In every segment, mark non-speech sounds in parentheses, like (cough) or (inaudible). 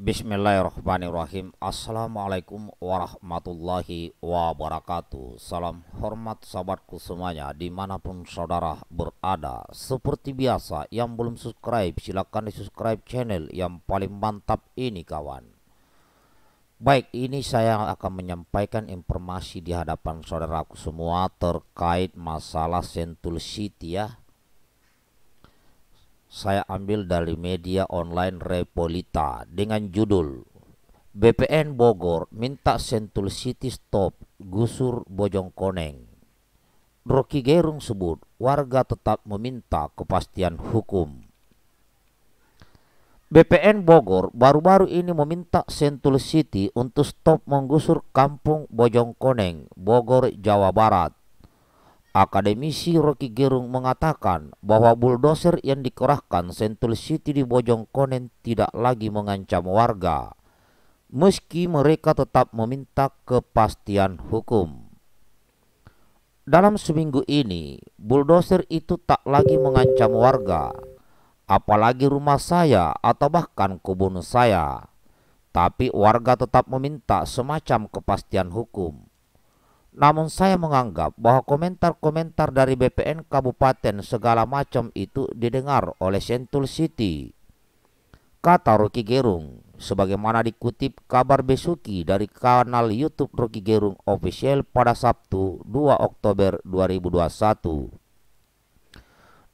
Bismillahirrahmanirrahim. Assalamualaikum warahmatullahi wabarakatuh. Salam hormat sahabatku semuanya Di mana pun saudara berada. Seperti biasa Yang belum subscribe silahkan di subscribe channel Yang paling mantap ini kawan. Baik ini saya akan menyampaikan informasi di hadapan saudaraku semua Terkait masalah Sentul City ya saya ambil dari media online Repolita dengan judul BPN Bogor minta Sentul City stop gusur Bojongkoneng. Rocky Gerung sebut warga tetap meminta kepastian hukum. BPN Bogor baru-baru ini meminta Sentul City untuk stop menggusur kampung Bojongkoneng, Bogor, Jawa Barat Akademisi Rocky Gerung mengatakan bahwa bulldozer yang dikerahkan Sentul City di Bojongkonen tidak lagi mengancam warga, meski mereka tetap meminta kepastian hukum. Dalam seminggu ini, bulldozer itu tak lagi mengancam warga, apalagi rumah saya atau bahkan kebun saya. Tapi warga tetap meminta semacam kepastian hukum. Namun saya menganggap bahwa komentar-komentar dari BPN Kabupaten segala macam itu didengar oleh Sentul City. Kata Rocky Gerung, sebagaimana dikutip kabar Besuki dari kanal YouTube Rocky Gerung Official pada Sabtu 2 Oktober 2021.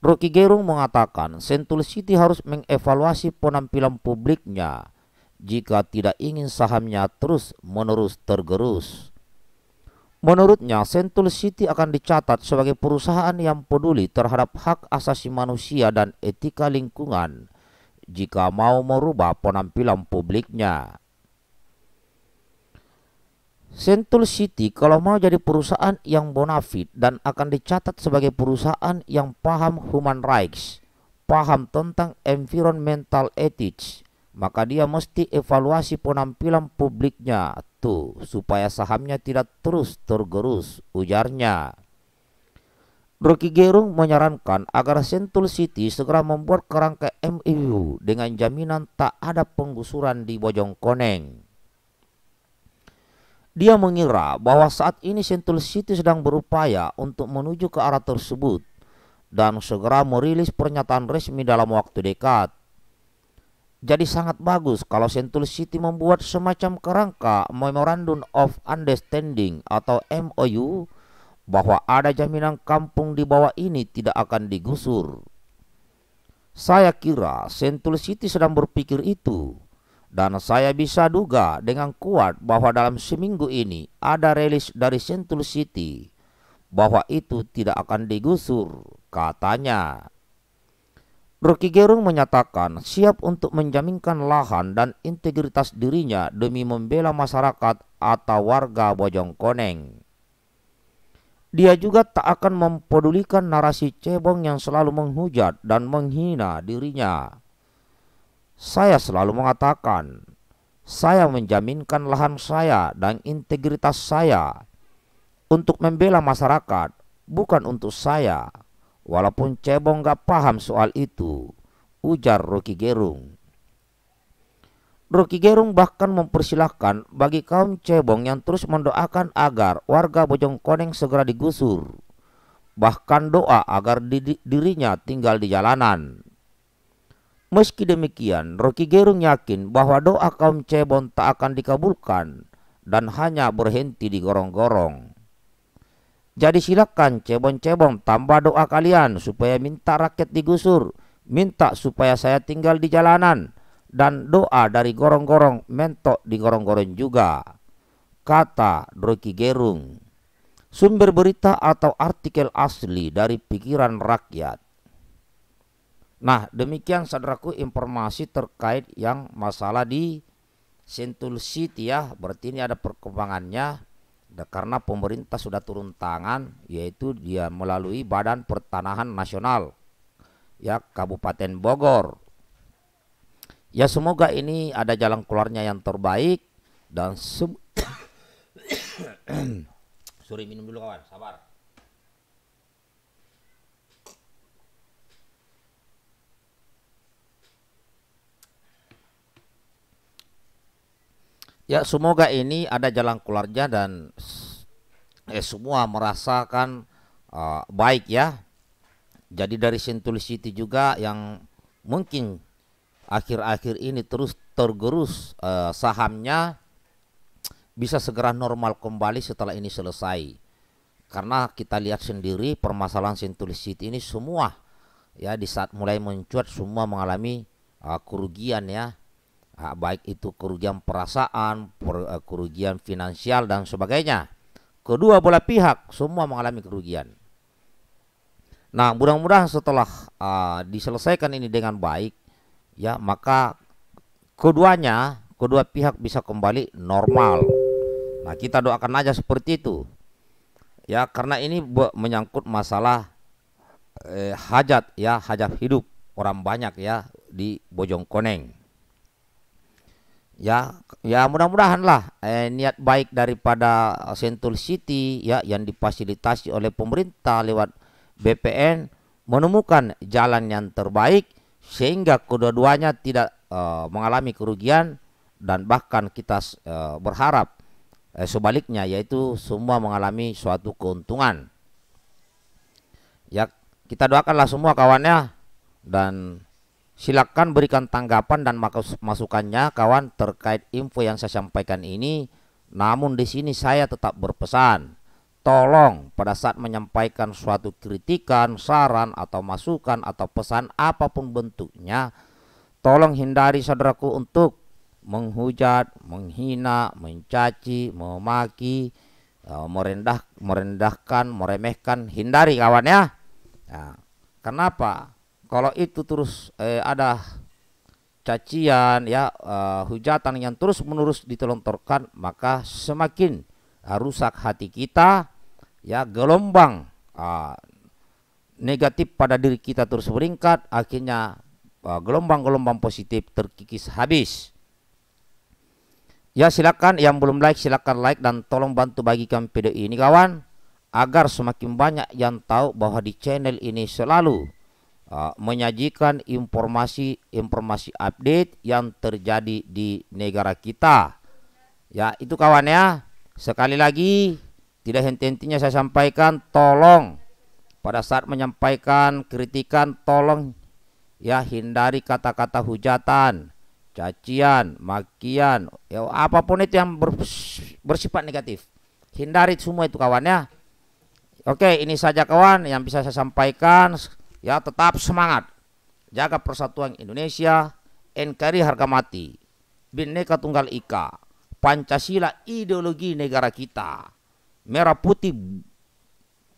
Rocky Gerung mengatakan Sentul City harus mengevaluasi penampilan publiknya jika tidak ingin sahamnya terus menerus tergerus. Menurutnya, Sentul City akan dicatat sebagai perusahaan yang peduli terhadap hak asasi manusia dan etika lingkungan jika mau merubah penampilan publiknya. Sentul City kalau mau jadi perusahaan yang bonafit dan akan dicatat sebagai perusahaan yang paham human rights, paham tentang environmental ethics, maka dia mesti evaluasi penampilan publiknya itu supaya sahamnya tidak terus tergerus, ujarnya. Rocky Gerung menyarankan agar Sentul City segera membuat kerangka MIU dengan jaminan tak ada penggusuran di Bojongkoneng. Dia mengira bahwa saat ini Sentul City sedang berupaya untuk menuju ke arah tersebut dan segera merilis pernyataan resmi dalam waktu dekat. Jadi sangat bagus kalau Sentul City membuat semacam kerangka Memorandum of Understanding atau MOU bahwa ada jaminan kampung di bawah ini tidak akan digusur. Saya kira Sentul City sedang berpikir itu. Dan saya bisa duga dengan kuat bahwa dalam seminggu ini ada rilis dari Sentul City bahwa itu tidak akan digusur, katanya. Rocky Gerung menyatakan siap untuk menjaminkan lahan dan integritas dirinya demi membela masyarakat atau warga Bojongkoneng. Dia juga tak akan mempedulikan narasi cebong yang selalu menghujat dan menghina dirinya. Saya selalu mengatakan, saya menjaminkan lahan saya dan integritas saya untuk membela masyarakat, bukan untuk saya. Walaupun cebong gak paham soal itu, ujar Rocky Gerung. Rocky Gerung bahkan mempersilahkan bagi kaum cebong yang terus mendoakan agar warga Bojongkoneng segera digusur. Bahkan doa agar dirinya tinggal di jalanan. Meski demikian, Rocky Gerung yakin bahwa doa kaum cebong tak akan dikabulkan dan hanya berhenti di gorong-gorong. Jadi silakan cebong-cebong tambah doa kalian supaya minta rakyat digusur, minta supaya saya tinggal di jalanan dan doa dari gorong-gorong mentok di gorong-gorong juga. Kata Rocky Gerung. Sumber berita atau artikel asli dari pikiran rakyat. Nah, demikian saudaraku informasi terkait yang masalah di Sentul City ya. Berarti ini ada perkembangannya karena pemerintah sudah turun tangan yaitu dia melalui Badan Pertanahan Nasional ya Kabupaten Bogor. Ya semoga ini ada jalan keluarnya yang terbaik dan (coughs) (coughs) Sorry minum dulu kawan, sabar. Ya semoga ini ada jalan keluarnya dan eh, semua merasakan uh, baik ya. Jadi dari Sentul City juga yang mungkin akhir-akhir ini terus tergerus uh, sahamnya bisa segera normal kembali setelah ini selesai. Karena kita lihat sendiri permasalahan Sentul City ini semua ya di saat mulai mencuat semua mengalami uh, kerugian ya baik itu kerugian perasaan, per, uh, kerugian finansial dan sebagainya. Kedua belah pihak semua mengalami kerugian. Nah, mudah-mudahan setelah uh, diselesaikan ini dengan baik, ya maka keduanya, kedua pihak bisa kembali normal. Nah, kita doakan aja seperti itu. Ya, karena ini menyangkut masalah eh, hajat ya, hajat hidup orang banyak ya di Bojongkoneng ya ya mudah-mudahan lah eh, niat baik daripada Sentul City ya yang difasilitasi oleh pemerintah lewat BPN menemukan jalan yang terbaik sehingga kedua-duanya tidak uh, mengalami kerugian dan bahkan kita uh, berharap eh, sebaliknya yaitu semua mengalami suatu keuntungan. Ya kita doakanlah semua kawannya dan Silakan berikan tanggapan dan masukannya kawan terkait info yang saya sampaikan ini. Namun di sini saya tetap berpesan, tolong pada saat menyampaikan suatu kritikan, saran atau masukan atau pesan apa pun bentuknya, tolong hindari saudaraku untuk menghujat, menghina, mencaci, memaki, eh, merendah, merendahkan, meremehkan, hindari kawan ya. Nah, kenapa? Kalau itu terus eh, ada cacian ya uh, hujatan yang terus menerus ditelontorkan maka semakin uh, rusak hati kita ya gelombang uh, negatif pada diri kita terus meningkat akhirnya gelombang-gelombang uh, positif terkikis habis. Ya silakan yang belum like silakan like dan tolong bantu bagikan video ini kawan agar semakin banyak yang tahu bahwa di channel ini selalu uh, menyajikan informasi-informasi update yang terjadi di negara kita. Ya, itu kawan ya. Sekali lagi tidak henti-hentinya saya sampaikan tolong pada saat menyampaikan kritikan tolong ya hindari kata-kata hujatan, cacian, makian, ya apa pun itu yang bersifat negatif. Hindari semua itu kawan ya. Oke, ini saja kawan yang bisa saya sampaikan. Ya tetap semangat. Jaga persatuan Indonesia, NKRI harga mati. Bineka Tunggal Ika. Pancasila ideologi negara kita. Merah putih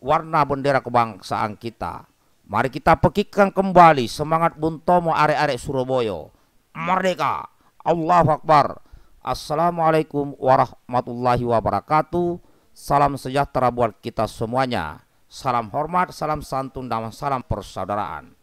warna bendera kebangsaan kita. Mari kita pekikkan kembali semangat Bung Tomo arek-arek Surabaya. Merdeka. Allahu Akbar. Assalamualaikum warahmatullahi wabarakatuh. Salam sejahtera buat kita semuanya. Salam hormat, salam santun, dan salam persaudaraan.